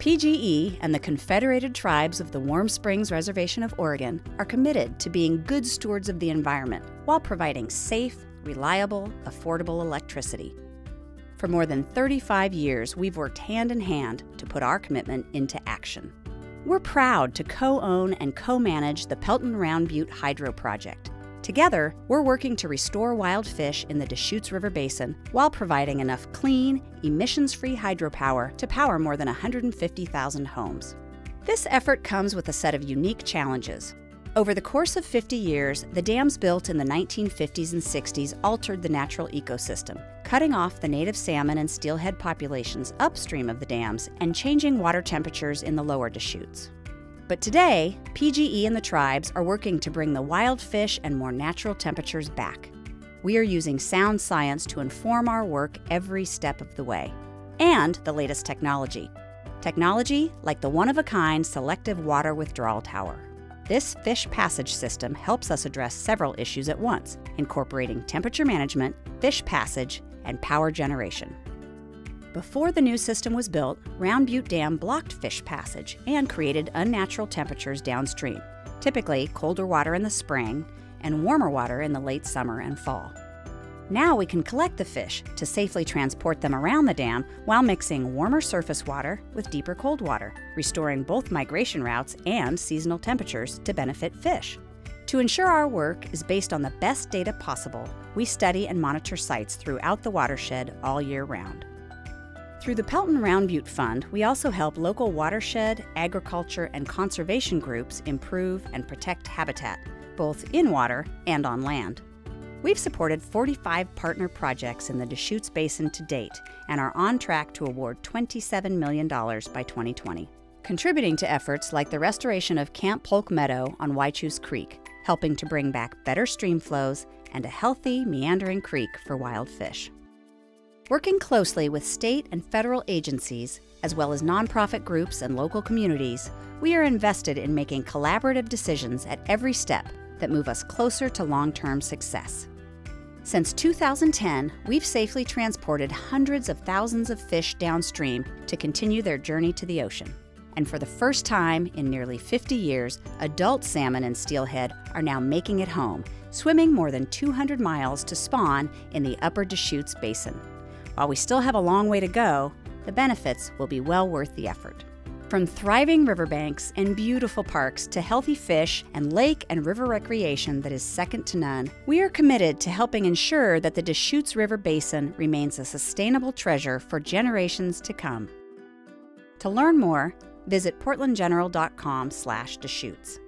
PGE and the Confederated Tribes of the Warm Springs Reservation of Oregon are committed to being good stewards of the environment while providing safe, reliable, affordable electricity. For more than 35 years, we've worked hand in hand to put our commitment into action. We're proud to co own and co manage the Pelton Round Butte Hydro Project. Together, we're working to restore wild fish in the Deschutes River Basin while providing enough clean, emissions free hydropower to power more than 150,000 homes. This effort comes with a set of unique challenges. Over the course of 50 years, the dams built in the 1950s and 60s altered the natural ecosystem, cutting off the native salmon and steelhead populations upstream of the dams and changing water temperatures in the lower Deschutes. But today, PGE and the tribes are working to bring the wild fish and more natural temperatures back. We are using sound science to inform our work every step of the way, and the latest technology. Technology like the one of a kind selective water withdrawal tower. This fish passage system helps us address several issues at once, incorporating temperature management, fish passage, and power generation. Before the new system was built, Round Butte Dam blocked fish passage and created unnatural temperatures downstream, typically colder water in the spring and warmer water in the late summer and fall. Now we can collect the fish to safely transport them around the dam while mixing warmer surface water with deeper cold water, restoring both migration routes and seasonal temperatures to benefit fish. To ensure our work is based on the best data possible, we study and monitor sites throughout the watershed all year round. Through the Pelton Round Butte Fund, we also help local watershed, agriculture, and conservation groups improve and protect habitat, both in water and on land. We've supported 45 partner projects in the Deschutes Basin to date and are on track to award $27 million by 2020, contributing to efforts like the restoration of Camp Polk Meadow on Whychus Creek, helping to bring back better stream flows and a healthy, meandering creek for wild fish. Working closely with state and federal agencies, as well as nonprofit groups and local communities, we are invested in making collaborative decisions at every step that move us closer to long term success. Since 2010, we've safely transported hundreds of thousands of fish downstream to continue their journey to the ocean. And for the first time in nearly 50 years, adult salmon and steelhead are now making it home, swimming more than 200 miles to spawn in the upper Deschutes Basin. While we still have a long way to go, the benefits will be well worth the effort. From thriving riverbanks and beautiful parks to healthy fish and lake and river recreation that is second to none, we are committed to helping ensure that the Deschutes River Basin remains a sustainable treasure for generations to come. To learn more, visit portlandgeneral.com/deschutes.